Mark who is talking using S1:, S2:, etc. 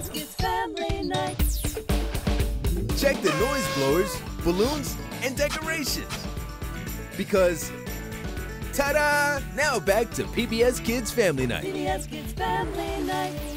S1: Family Night.
S2: Check the noise blowers, balloons, and decorations. Because, ta da! Now back to PBS Kids Family Night.
S1: PBS Kids Family Night.